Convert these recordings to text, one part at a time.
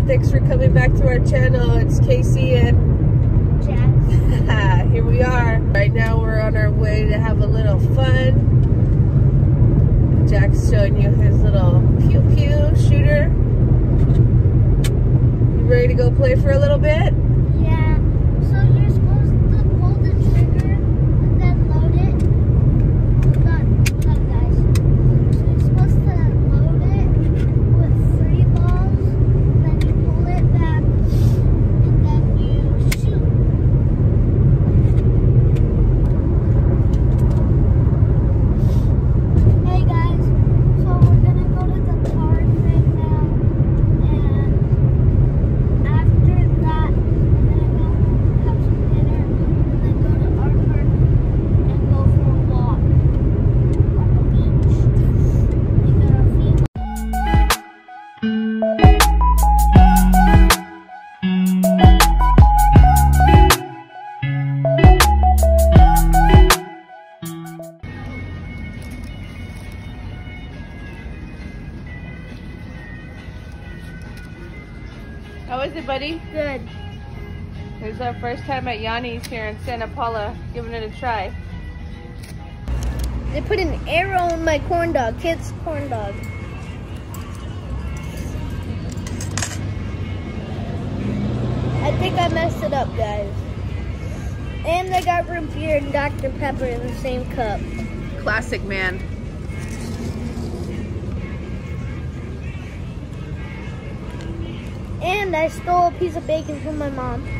everyone. Thanks for coming back to our channel. It's Kasey and Jack. here we are. Right now we're on our way to have a little fun. Jax showing you his little pew pew shooter. You ready to go play for a little bit? It, buddy? good. It's our first time at Yanni's here in Santa Paula, giving it a try. They put an arrow in my corn dog, kid's corn dog. I think I messed it up, guys. And they got root beer and Dr. Pepper in the same cup. Classic man. And I stole a piece of bacon from my mom.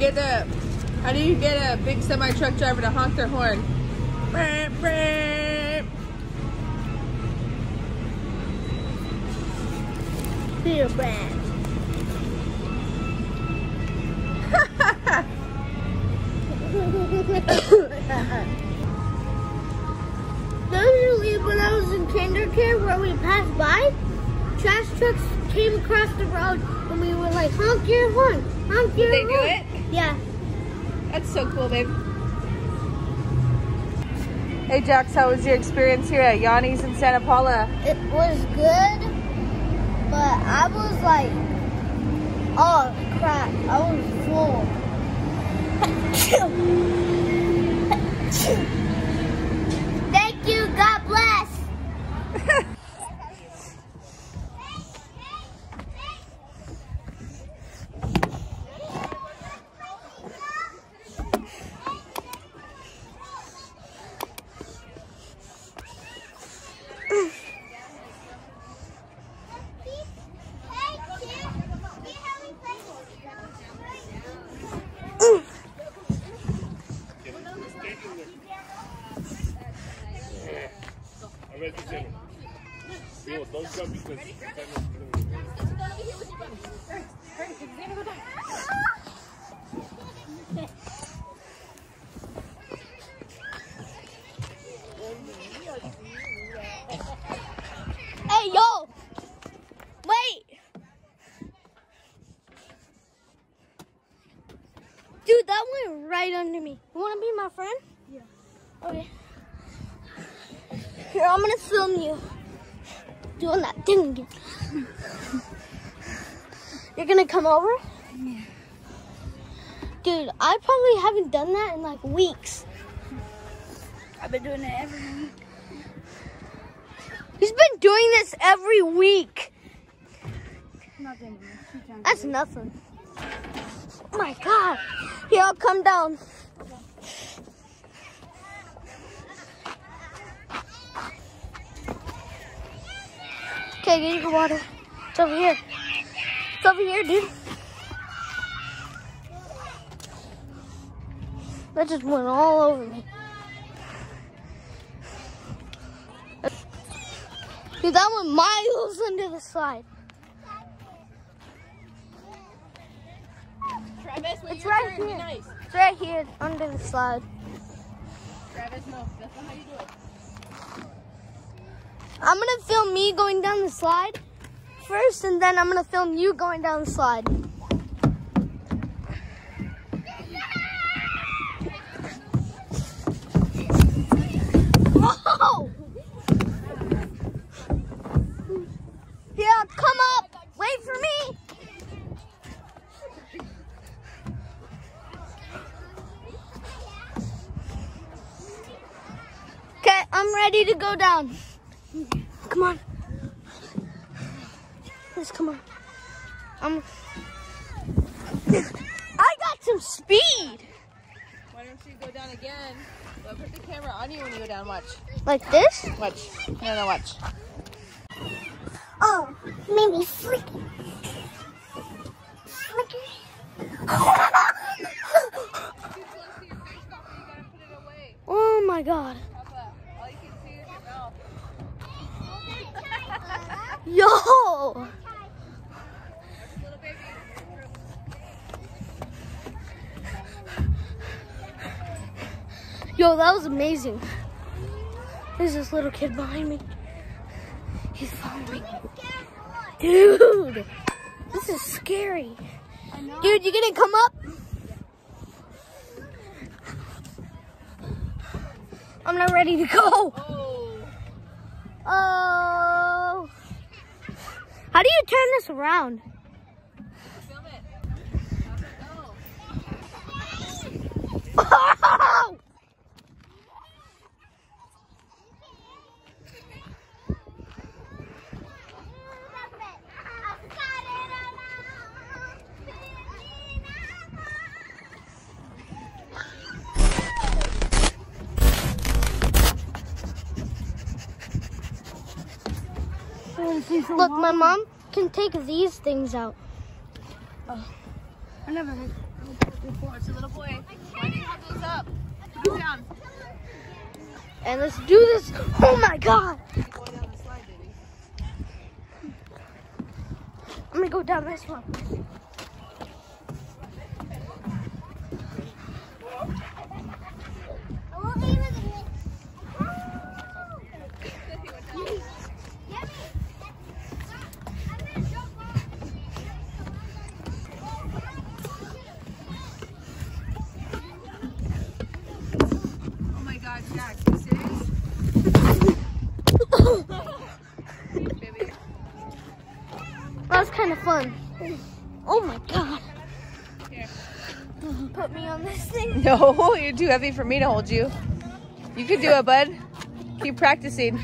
Get a how do you get a big semi truck driver to honk their horn? Beep, beep. Peter Brand. Usually when I was in kindergarten where we passed by, trash trucks came across the road and we were like, honk your horn, honk your Did they do it? Yeah. That's so cool, babe. Hey Jax, how was your experience here at Yanni's in Santa Paula? It was good, but I was like, oh crap, I was full. Thank you, God bless. A ver, Tiziano. Digo, dos capitas. Hey, yo! Wait! Dude, that under me. You want to be my friend? Yeah. Okay. Here, I'm going to film you doing that thing again. You're going to come over? Yeah. Dude, I probably haven't done that in like weeks. I've been doing it every week. He's been doing this every week. Nothing. That's nothing. Oh my god. Here, I'll come down. Okay, get your water. It's over here. It's over here, dude. That just went all over me. Dude, that went miles under the slide. Travis, It's right. Here. nice. It's right here under the slide. That's how you do it. I'm gonna film me going down the slide first, and then I'm gonna film you going down the slide. Go down. Come on. Please, come on. I'm. I got some speed. Why don't you go down again? But put the camera on you when you go down. Watch. Like this? Watch. No, no, watch. Oh, maybe flicky. Flicky. oh my god. All you can see is your mouth. Yo! Little baby. Yo, that was amazing. There's this little kid behind me. He's following me. Dude, this is scary. Dude, you gonna come up? I'm not ready to go. Oh. How do you turn this around? Film it. No. Look, my mom can take these things out. Oh, I never heard. Watch the little boy. Why do you up? Put down. And let's do this. Oh my god. Keep going down the slide, baby. I'm gonna go down this one. Oh my God, Jack, you serious? baby. That was kind of fun. Oh my god. Here. Put me on this thing. No, you're too heavy for me to hold you. You can do it, bud. Keep practicing.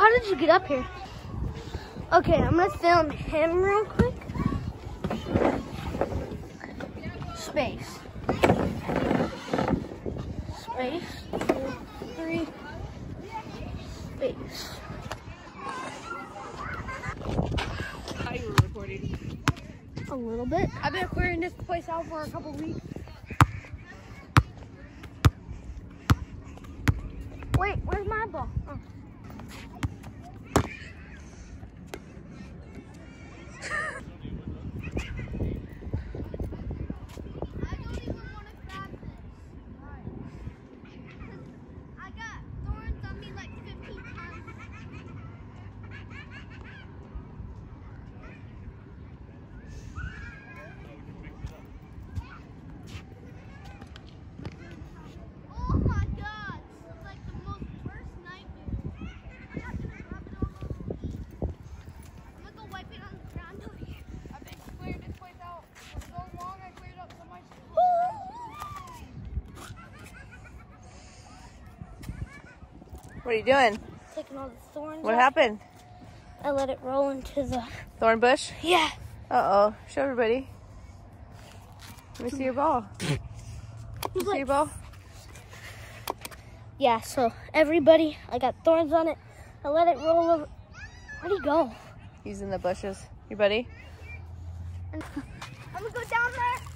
How did you get up here? Okay, I'm gonna film him real quick. Space. Space. Two, three. Space. How you were recording? A little bit. I've been clearing this place out for a couple weeks. Wait, where's my ball? Oh. Oh my god, this is like the most worst nightmare. I'm not gonna have it all over me. I'm gonna go wipe it on the ground over here. I've been clearing this place out for so long. I cleared up so much. What are you doing? Taking all the thorns What off. happened? I let it roll into the. Thorn bush? Yeah. Uh oh. Show everybody. Let me see your ball. Let me see your ball. Yeah, so everybody, I got thorns on it. I let it roll over. Where'd he go? He's in the bushes. You buddy? I'm gonna go down there.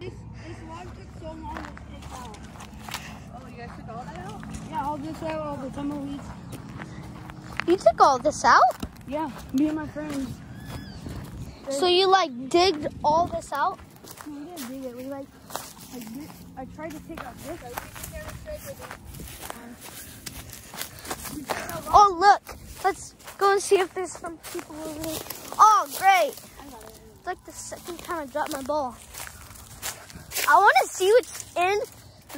This, this log took so long to take out. Oh, you guys took all that out? Yeah, all this out, all the tumbleweeds. You took all this out? Yeah, me and my friends. So you like digged all this out? We didn't dig it. We like, I, did, I tried to take out this. Oh, look. Let's go and see if there's some people over there. Oh, great. It's like the second time I dropped my ball. I want to see what's in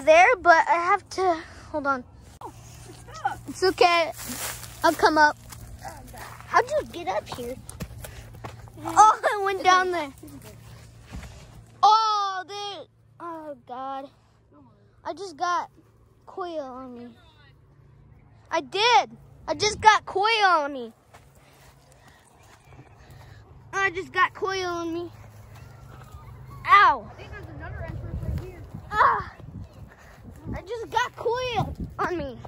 there, but I have to. Hold on. Oh, it's okay. I'll come up. How'd you get up here? Oh, I went down there. Oh, dude. Oh, God. I just got coil on me. I did. I just got coil on me. I just got coil on me. Ow. I think there's another entrance right here. Ah. I just got coil on me.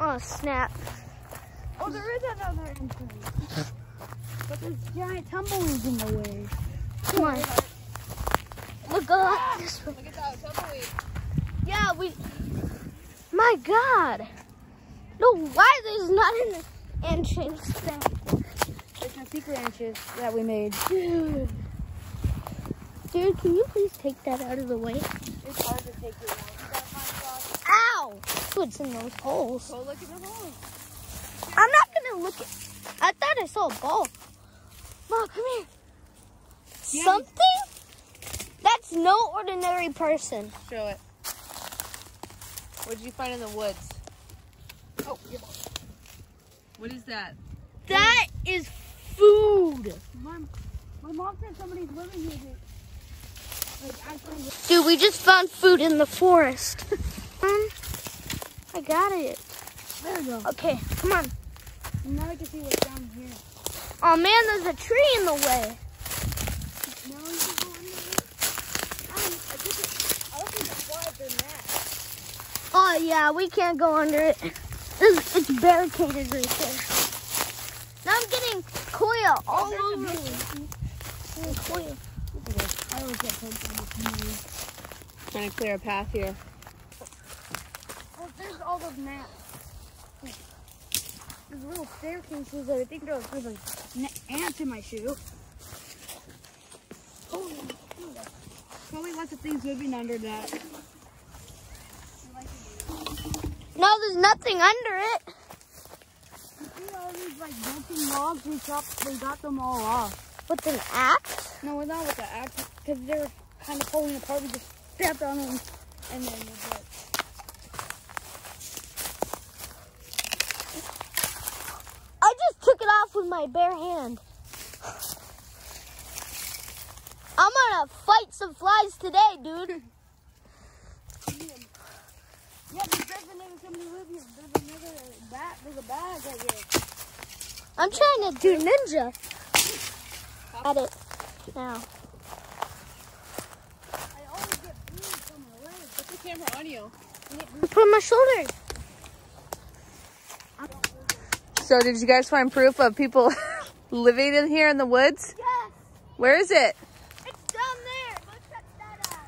Oh, snap. Oh, there is another entrance. but there's giant tumbleweeds in the way. Come on. Look up. This way. Look at that tumbleweed. Yeah, we. My God. No, why there's not an entrance there? It's a secret entrance that we made. Dude. Dude, can you please take that out of the way? It's hard to take it out. You gotta find spots. Ow! What's in those holes? Go look in the hole. I'm not gonna look at. I thought I saw a ball. Mom, come here. Yeah. Something? That's no ordinary person. Show it. What did you find in the woods? Oh, yeah. What is that? That is food. My, my mom said somebody's living here. Like, actually, Dude, we just found food in the forest. Um, I got it. there we go. Okay, come on. Now I can see what's down here. Oh man, there's a tree in the way. Now we can go in there. Um, I think it, I don't think the flies are mad. Oh yeah, we can't go under it. It's, it's barricaded right there. Now I'm getting coil all there's a over me. Getting coil. I always get told by this Trying to clear a path here. There's all those mats. There's little staircases that I think there's, there's like an ant in my shoe. Oh. Probably lots of things moving under that. No, there's nothing under it. See all these like jumping logs, we chopped, we got them all off. With an axe? No, we're not with the axe because they're kind of falling apart. We just stepped on them and then we did. I just took it off with my bare hand. I'm gonna fight some flies today, dude. Yeah, there's somebody live here. There's another bat. There's a bag right here. I'm trying to do ninja. At it now. I always get bruised on my legs. Put the camera on you. Put my shoulder. So did you guys find proof of people living in here in the woods? Yes, Where is it? it's down there. Go check that out.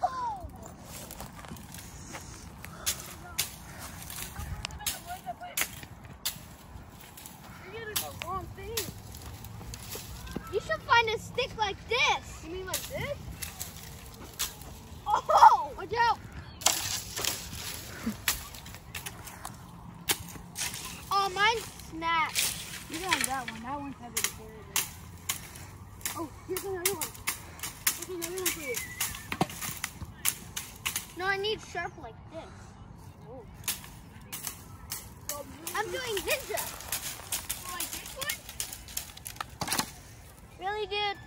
Oh. You're getting the. You should find a stick like this. You mean like this? Oh, watch out. Oh, mine snapped. You don't have that one. That one's heavy to carry. though. Oh, here's another one. Here's another one for you. No, I need sharp like this. I'm doing ninja. Like this one? Really, dude?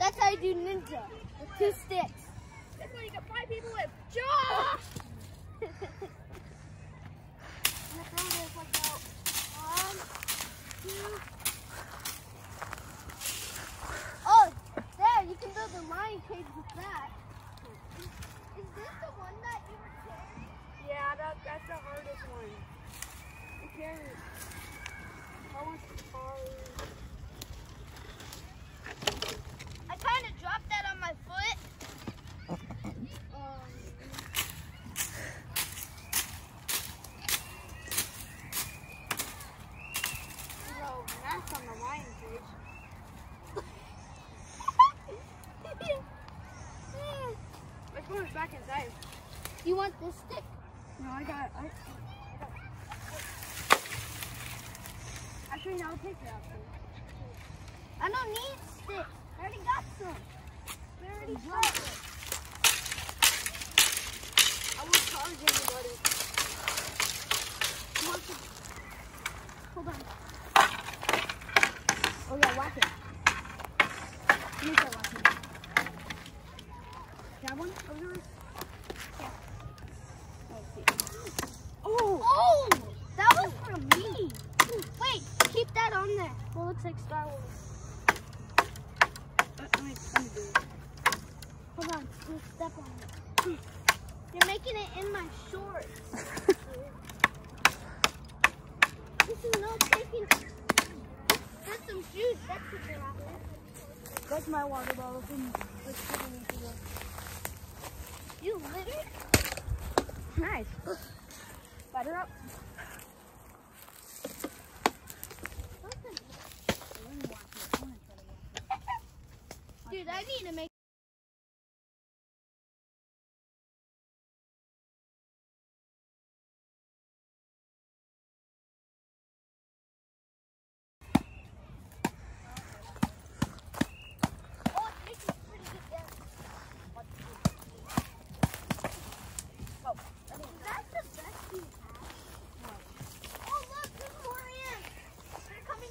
That's how you do ninja. With two sticks. That's what you can fight people with. Josh! I'm gonna throw this like that. One, two. Oh, there, you can build a lion cage with that. Is this the one that you were carrying? Yeah, that, that's the hardest one. You carry it. That one's hard. I kind of dropped that on my foot. Um, so that's on the lion cage. Let's go back inside. you want this stick? No, I got. I, I got. Actually, no, I'll take it out. I don't need sticks. I already got some. We already got it. I won't charge anybody. Want to... Hold on. Oh yeah, whack it. Let me start whacking it. That one of yours? Yeah. Oh, Oh, that was for me. Wait, keep that on there. Well, it looks like Star Wars. uh, let me, let me do it. Hold on, you step on it. You're making it in my shorts. this is not taking. That's some shoes. That's what they're out. That's my water bottle from like a couple weeks ago. You littered? Nice. Butter up. Dude, I need to make. Oh, it's making pretty good dance. Oh, That's the best you have. Oh, look, there's more ants. They're coming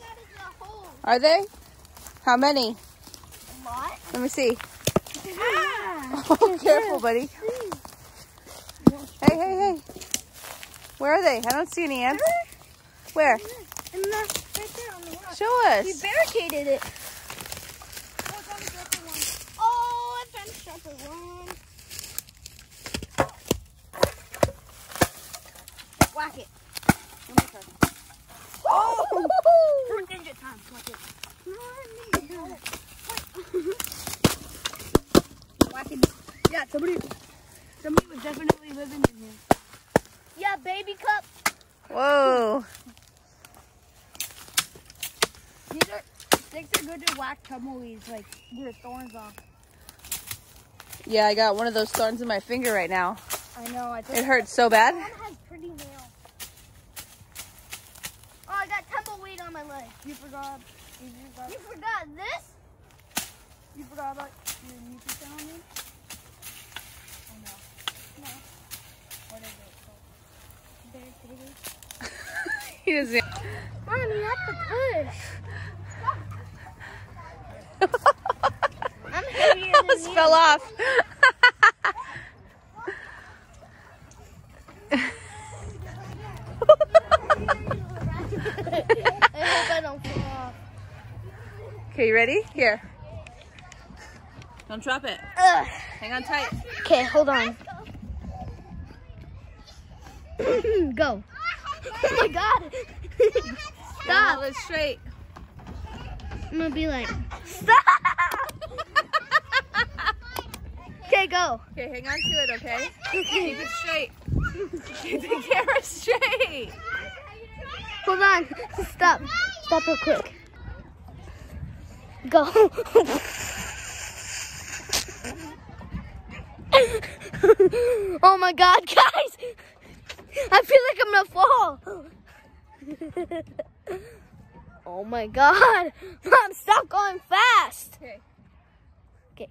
out of the hole. Are they? How many? Let me see. Ah! Oh, careful, buddy. Hey, hey, hey. Where are they? I don't see any ants. Where? The, right there on the rock. Show us. We barricaded it. Oh, it's on the director one. Oh, I found a sharper one. Whack it. Oh! Time. Whack it. Yeah, somebody, somebody was definitely living in here. Yeah, baby cup. Whoa. These are sticks are good to whack tumbleweeds, like your thorns off. Yeah, I got one of those thorns in my finger right now. I know. I It hurts so bad. One has pretty nails. Oh, I got tumbleweed on my leg. You forgot. You forgot. You forgot this? You forgot about your YouTube channel name? Oh no. No. What is it called? Bear City. He doesn't. Mom, you have to push. I'm heavier than Almost you. fell off. I hope I don't fall off. Okay, you ready? Here. Don't drop it. Ugh. Hang on tight. Okay, hold on. Go. Oh my god. Stop. Hold it straight. I'm gonna be like, stop. Okay, go. Okay, hang on to it, okay? Keep it straight. Keep the camera straight. Hold on. Stop. Stop real quick. Go. oh my god, guys! I feel like I'm gonna fall. oh my god. Mom, stop going fast. Okay. Okay.